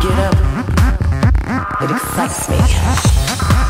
Get up. It excites me.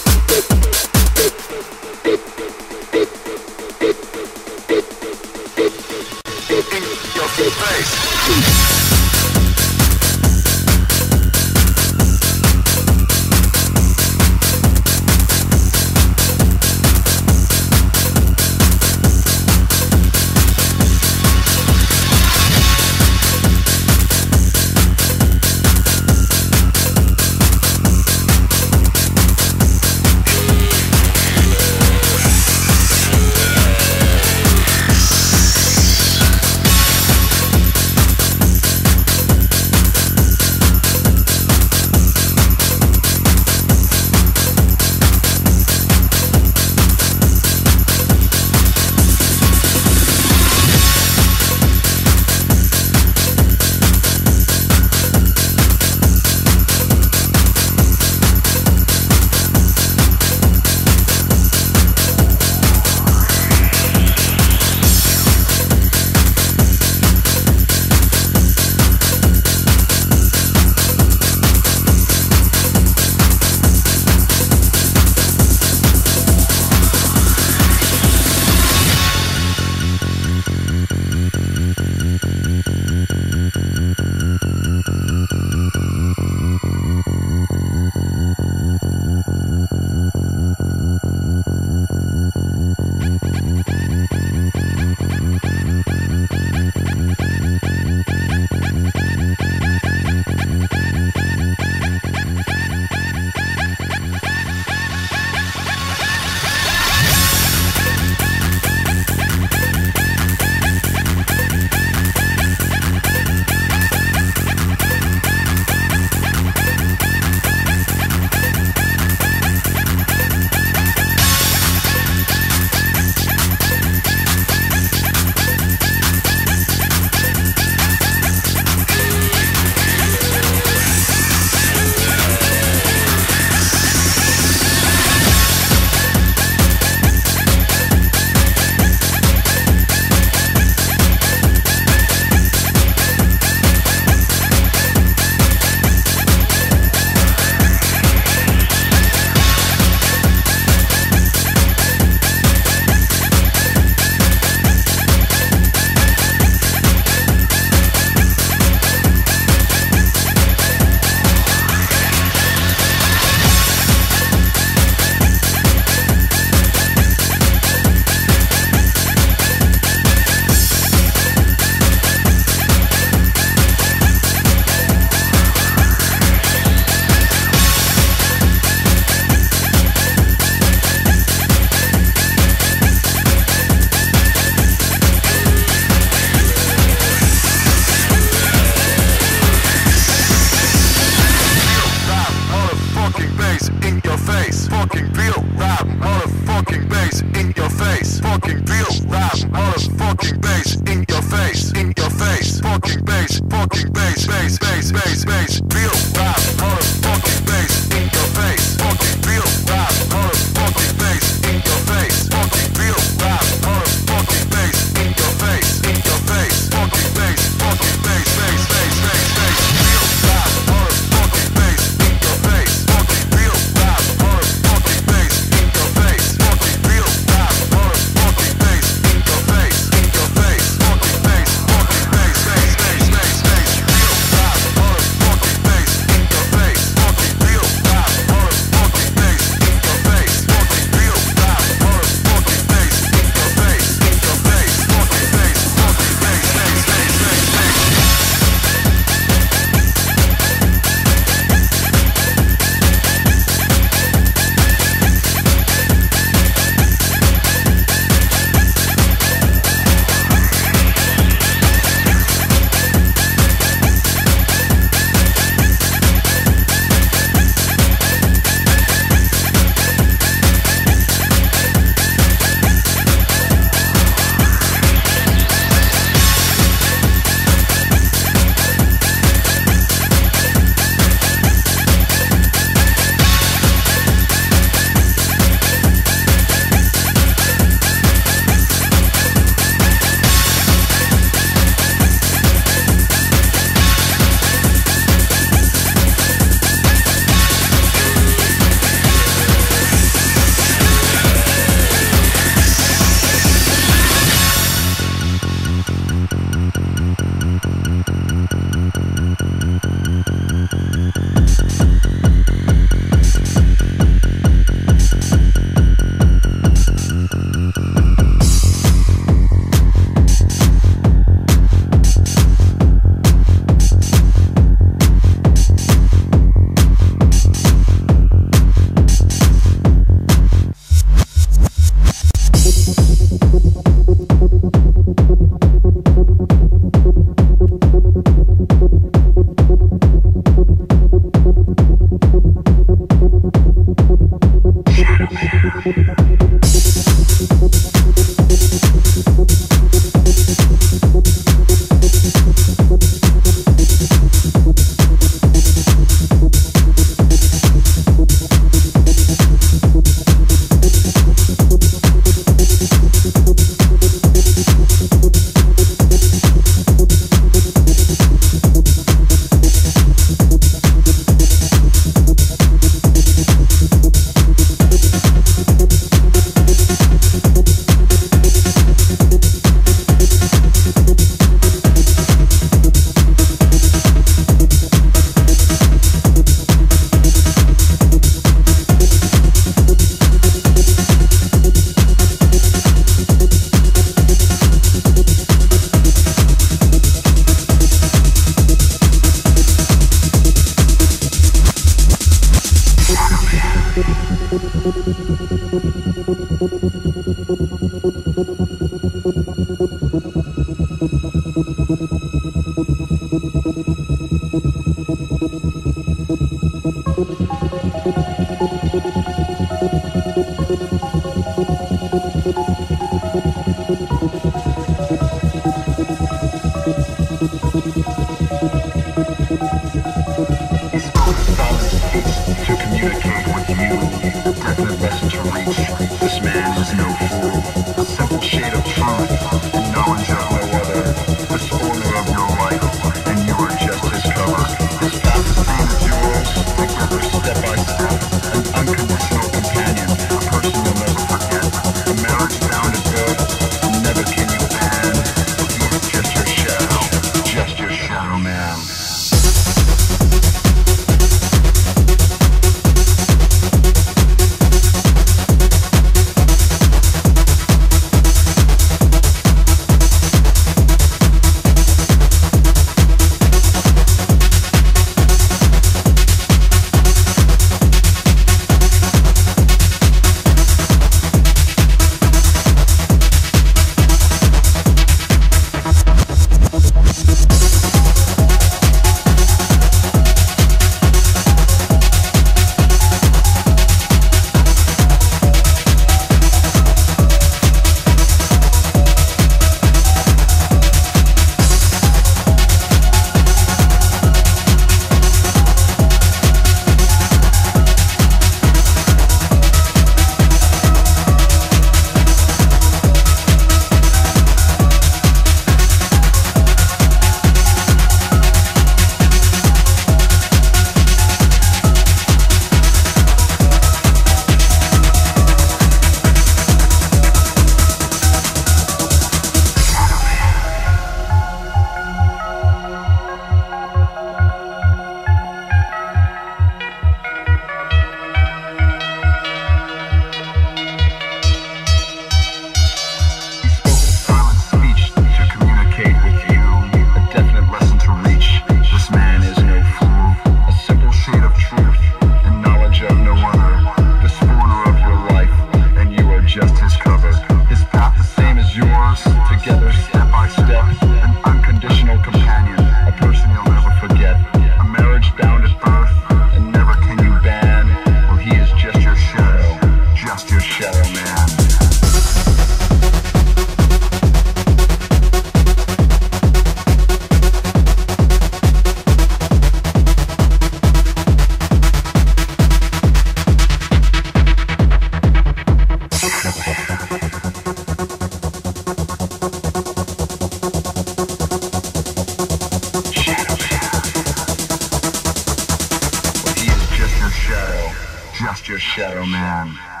Just your shadow man.